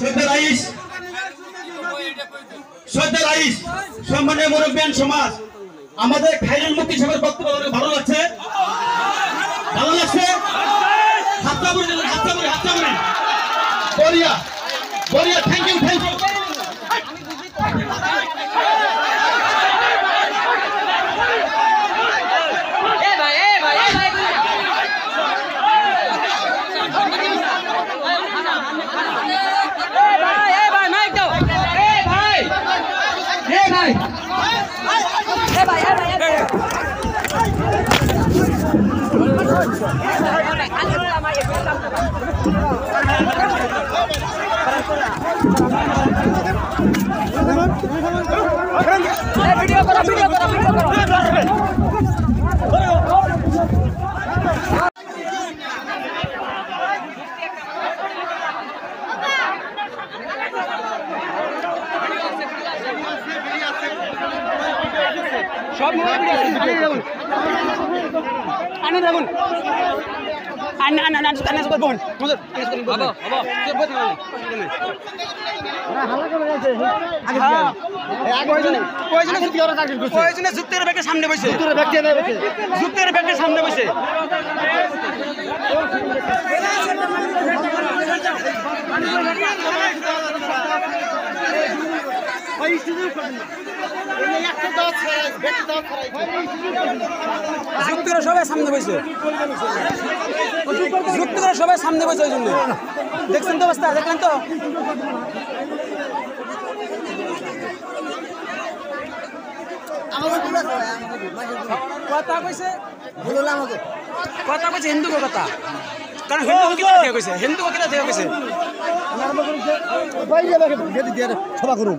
শ্রদ্ধা রাইস। শ্রদ্ধা রাইস, সম্মানীয় মুরব্বিয়ান সমাজ, আমাদের খাইরুল মুক্তি সাহেবের বক্তব্য ভালো লাগছে? ভালো বলে হাতটা বলে হাতটা বলে বরিয়া বরিয়া thank you thank you video করো ভিডিও করো ভিডিও করো বোন প্রয়োজনে যুক্তের ব্যাগের সামনে বসে যুক্তের ব্যাগের সামনে বসে যুক্তরা সবাই সামনে বসে যুক্তরা সবাই সামনে বসে ওই জন্য। দেখছেন তো অবস্থা, দেখলেন তো? কথা কইছে? কথা হিন্দু কথা। কারণ হিন্দু হিন্দু কিলা থেকে কইছে? সভা করুন।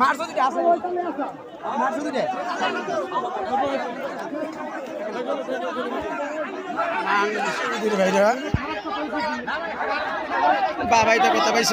মারছো দিদি আছে। মারছো দিদি বাবাই তো কথা পাইছ?